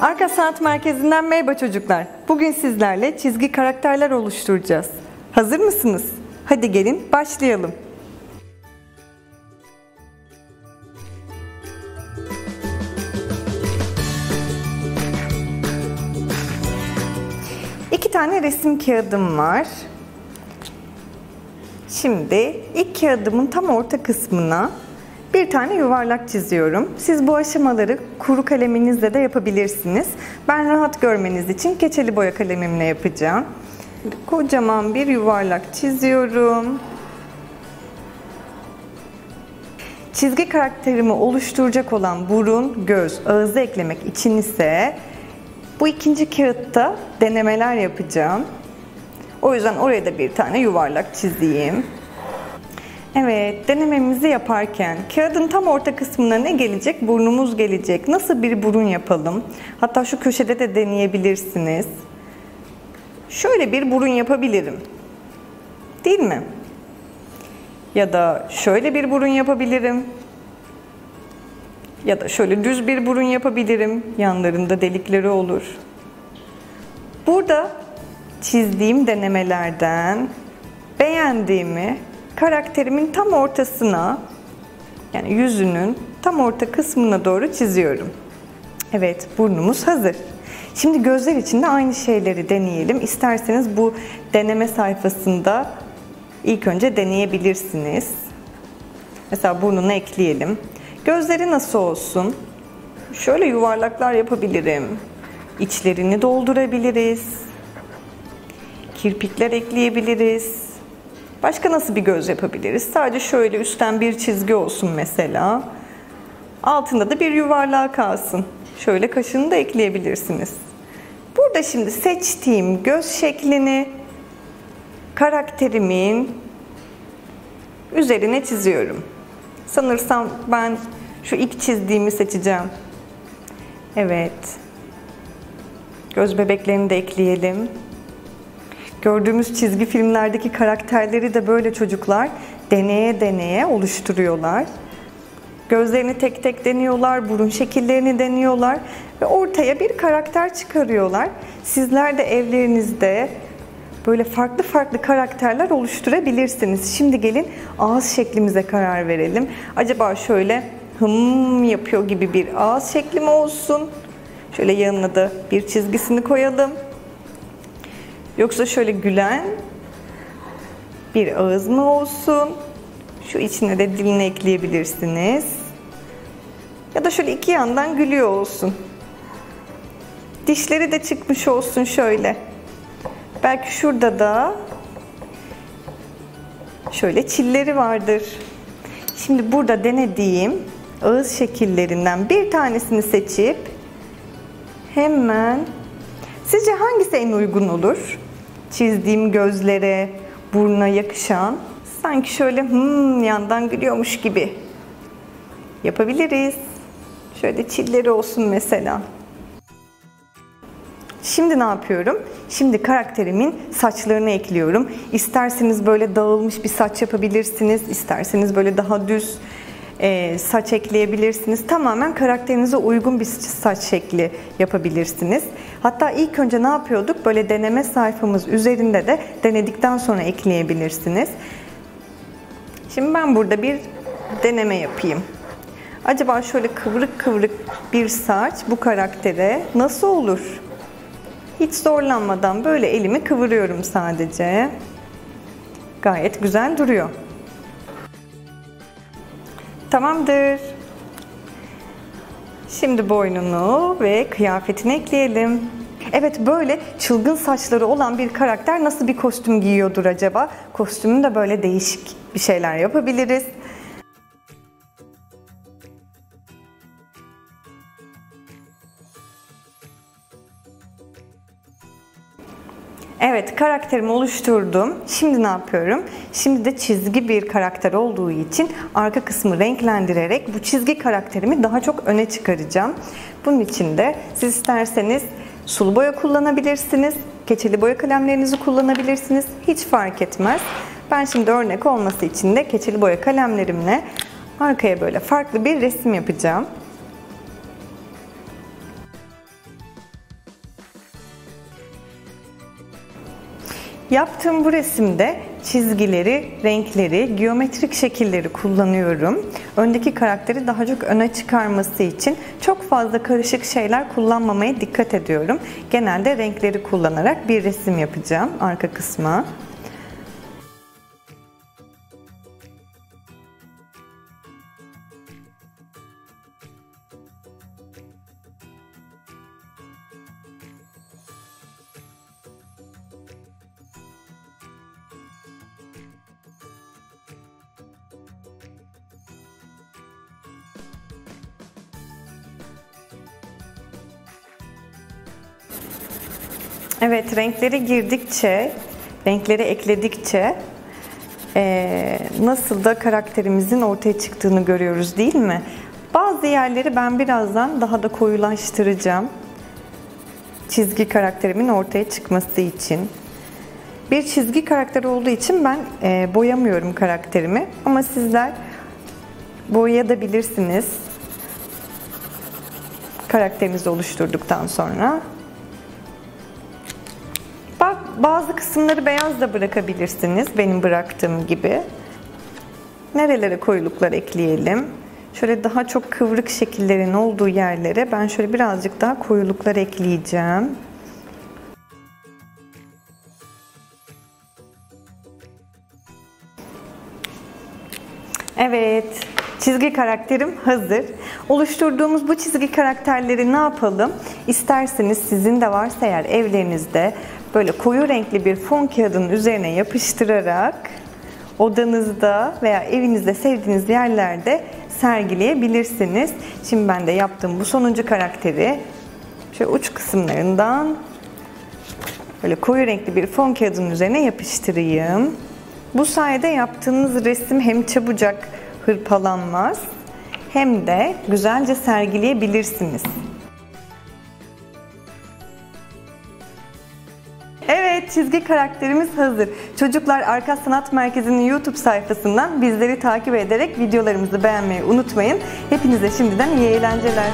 Arka Sanat Merkezi'nden merhaba çocuklar. Bugün sizlerle çizgi karakterler oluşturacağız. Hazır mısınız? Hadi gelin başlayalım. İki tane resim kağıdım var. Şimdi ilk kağıdımın tam orta kısmına bir tane yuvarlak çiziyorum. Siz bu aşamaları kuru kaleminizle de yapabilirsiniz. Ben rahat görmeniz için keçeli boya kalemimle yapacağım. Kocaman bir yuvarlak çiziyorum. Çizgi karakterimi oluşturacak olan burun, göz, ağızı eklemek için ise bu ikinci kağıtta denemeler yapacağım. O yüzden oraya da bir tane yuvarlak çizeyim. Evet, denememizi yaparken kağıdın tam orta kısmına ne gelecek? Burnumuz gelecek. Nasıl bir burun yapalım? Hatta şu köşede de deneyebilirsiniz. Şöyle bir burun yapabilirim. Değil mi? Ya da şöyle bir burun yapabilirim. Ya da şöyle düz bir burun yapabilirim. Yanlarında delikleri olur. Burada çizdiğim denemelerden beğendiğimi karakterimin tam ortasına yani yüzünün tam orta kısmına doğru çiziyorum. Evet, burnumuz hazır. Şimdi gözler için de aynı şeyleri deneyelim. İsterseniz bu deneme sayfasında ilk önce deneyebilirsiniz. Mesela burnunu ekleyelim. Gözleri nasıl olsun? Şöyle yuvarlaklar yapabilirim. İçlerini doldurabiliriz. Kirpikler ekleyebiliriz. Başka nasıl bir göz yapabiliriz? Sadece şöyle üstten bir çizgi olsun mesela. Altında da bir yuvarlığa kalsın. Şöyle kaşını da ekleyebilirsiniz. Burada şimdi seçtiğim göz şeklini karakterimin üzerine çiziyorum. Sanırsam ben şu ilk çizdiğimi seçeceğim. Evet. Göz bebeklerini de ekleyelim. Gördüğümüz çizgi filmlerdeki karakterleri de böyle çocuklar deneye deneye oluşturuyorlar. Gözlerini tek tek deniyorlar, burun şekillerini deniyorlar ve ortaya bir karakter çıkarıyorlar. Sizler de evlerinizde böyle farklı farklı karakterler oluşturabilirsiniz. Şimdi gelin ağız şeklimize karar verelim. Acaba şöyle hım yapıyor gibi bir ağız şekli mi olsun? Şöyle yanına da bir çizgisini koyalım. Yoksa şöyle gülen bir ağız mı olsun? Şu içine de dilini ekleyebilirsiniz. Ya da şöyle iki yandan gülüyor olsun. Dişleri de çıkmış olsun şöyle. Belki şurada da şöyle çilleri vardır. Şimdi burada denediğim ağız şekillerinden bir tanesini seçip hemen sizce hangisi en uygun olur? Çizdiğim gözlere, buruna yakışan sanki şöyle hmm yandan gülüyormuş gibi yapabiliriz. Şöyle çilleri olsun mesela. Şimdi ne yapıyorum? Şimdi karakterimin saçlarını ekliyorum. İsterseniz böyle dağılmış bir saç yapabilirsiniz. İsterseniz böyle daha düz e, saç ekleyebilirsiniz. Tamamen karakterinize uygun bir saç şekli yapabilirsiniz. Hatta ilk önce ne yapıyorduk? Böyle deneme sayfamız üzerinde de denedikten sonra ekleyebilirsiniz. Şimdi ben burada bir deneme yapayım. Acaba şöyle kıvrık kıvrık bir saç bu karaktere nasıl olur? Hiç zorlanmadan böyle elimi kıvırıyorum sadece. Gayet güzel duruyor. Tamamdır. Şimdi boynunu ve kıyafetini ekleyelim. Evet böyle çılgın saçları olan bir karakter nasıl bir kostüm giyiyordur acaba? Kostümün de böyle değişik bir şeyler yapabiliriz. Evet, karakterimi oluşturdum. Şimdi ne yapıyorum? Şimdi de çizgi bir karakter olduğu için arka kısmı renklendirerek bu çizgi karakterimi daha çok öne çıkaracağım. Bunun için de siz isterseniz sulu boya kullanabilirsiniz, keçeli boya kalemlerinizi kullanabilirsiniz. Hiç fark etmez. Ben şimdi örnek olması için de keçeli boya kalemlerimle arkaya böyle farklı bir resim yapacağım. Yaptığım bu resimde çizgileri, renkleri, geometrik şekilleri kullanıyorum. Öndeki karakteri daha çok öne çıkarması için çok fazla karışık şeyler kullanmamaya dikkat ediyorum. Genelde renkleri kullanarak bir resim yapacağım arka kısma. Evet, renkleri girdikçe, renkleri ekledikçe e, nasıl da karakterimizin ortaya çıktığını görüyoruz değil mi? Bazı yerleri ben birazdan daha da koyulaştıracağım. Çizgi karakterimin ortaya çıkması için. Bir çizgi karakter olduğu için ben e, boyamıyorum karakterimi. Ama sizler boyayabilirsiniz. Karakterinizi oluşturduktan sonra. Bazı kısımları beyaz da bırakabilirsiniz benim bıraktığım gibi. Nerelere koyuluklar ekleyelim? Şöyle daha çok kıvrık şekillerin olduğu yerlere ben şöyle birazcık daha koyuluklar ekleyeceğim. Evet, çizgi karakterim hazır. Oluşturduğumuz bu çizgi karakterleri ne yapalım? İsterseniz sizin de varsa eğer evlerinizde böyle koyu renkli bir fon kağıdının üzerine yapıştırarak odanızda veya evinizde sevdiğiniz yerlerde sergileyebilirsiniz. Şimdi ben de yaptığım bu sonuncu karakteri şöyle uç kısımlarından böyle koyu renkli bir fon kağıdının üzerine yapıştırayım. Bu sayede yaptığınız resim hem çabucak hırpalanmaz hem de güzelce sergileyebilirsiniz. Evet, çizgi karakterimiz hazır. Çocuklar Arka Sanat Merkezi'nin YouTube sayfasından bizleri takip ederek videolarımızı beğenmeyi unutmayın. Hepinize şimdiden iyi eğlenceler.